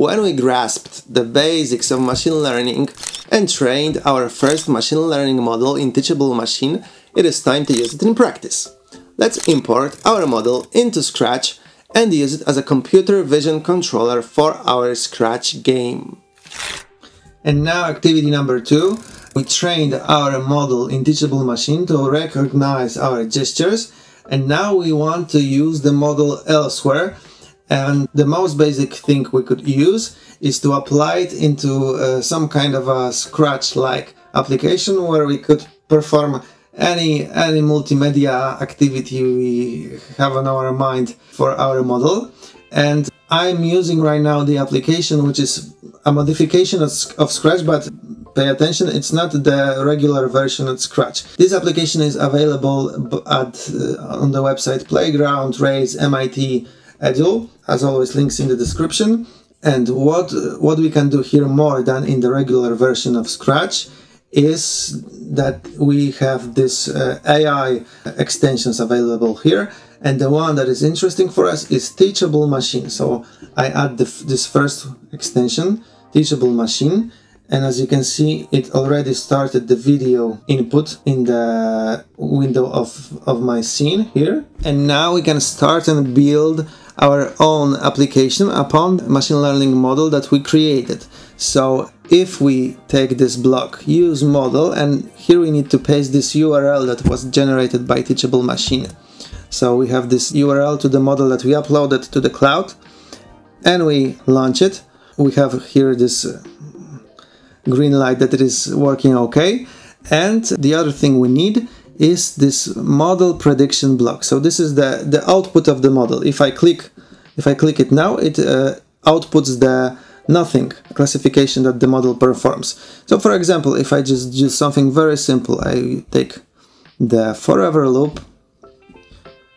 when we grasped the basics of machine learning and trained our first machine learning model in Teachable Machine, it is time to use it in practice. Let's import our model into Scratch and use it as a computer vision controller for our Scratch game. And now activity number two. We trained our model in Teachable Machine to recognize our gestures and now we want to use the model elsewhere and the most basic thing we could use is to apply it into uh, some kind of a Scratch-like application where we could perform any any multimedia activity we have on our mind for our model. And I'm using right now the application which is a modification of, of Scratch but pay attention it's not the regular version of Scratch. This application is available at uh, on the website Playground Raise MIT Edu as always links in the description. And what what we can do here more than in the regular version of Scratch is that we have this uh, AI extensions available here. And the one that is interesting for us is teachable machine. So I add the, this first extension teachable machine. And as you can see it already started the video input in the window of, of my scene here. And now we can start and build our own application upon machine learning model that we created. So if we take this block use model and here we need to paste this URL that was generated by teachable machine. So we have this URL to the model that we uploaded to the cloud and we launch it. We have here this uh, green light that it is working okay. And the other thing we need is this model prediction block. So this is the the output of the model. If I click if I click it now it uh, outputs the nothing classification that the model performs. So for example, if I just do something very simple, I take the forever loop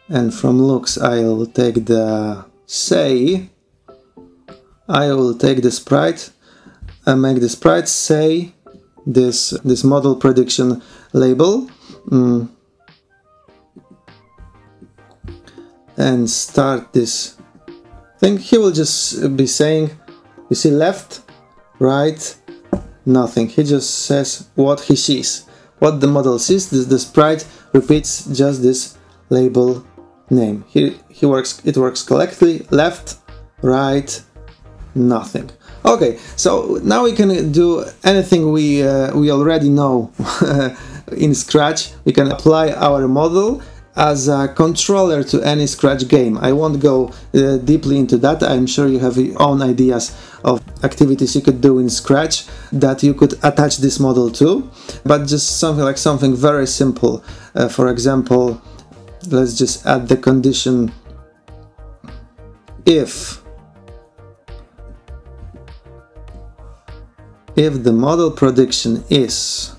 and from looks I'll take the say, I will take the sprite and make the sprite say this, this model prediction label mm, and start this thing. He will just be saying you see left, right, nothing. He just says what he sees. What the model sees, the, the sprite repeats just this label name. He, he works, it works correctly, left, right, nothing. Okay, so now we can do anything we, uh, we already know in Scratch. We can apply our model as a controller to any Scratch game. I won't go uh, deeply into that. I'm sure you have your own ideas of activities you could do in Scratch that you could attach this model to, but just something like something very simple. Uh, for example, let's just add the condition if if the model prediction is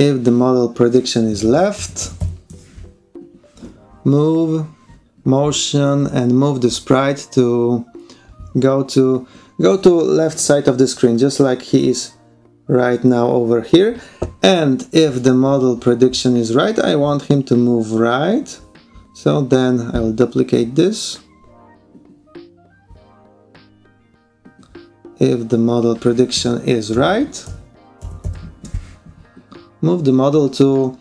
if the model prediction is left move motion and move the sprite to go to go to left side of the screen just like he is right now over here. And if the model prediction is right I want him to move right. So then I will duplicate this. If the model prediction is right move the model to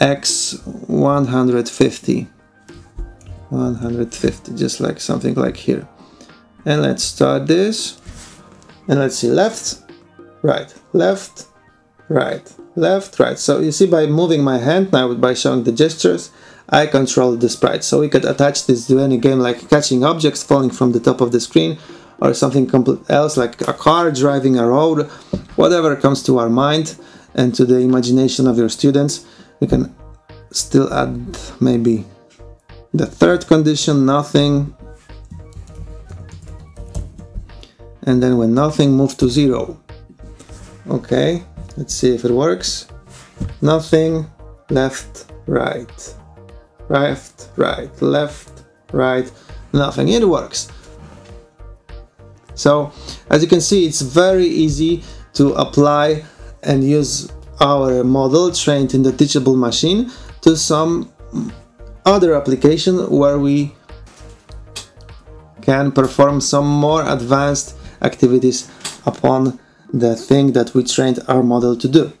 x150 150 just like something like here. And let's start this. And let's see left right left right left right. So you see by moving my hand now by showing the gestures I control the sprite so we could attach this to any game like catching objects falling from the top of the screen or something else like a car driving a road. Whatever comes to our mind and to the imagination of your students. You can still add maybe the third condition, nothing. And then when nothing, move to zero. Okay, let's see if it works. Nothing, left, right, left, right, left, right, nothing. It works. So, as you can see, it's very easy to apply and use our model trained in the teachable machine to some other application where we can perform some more advanced activities upon the thing that we trained our model to do.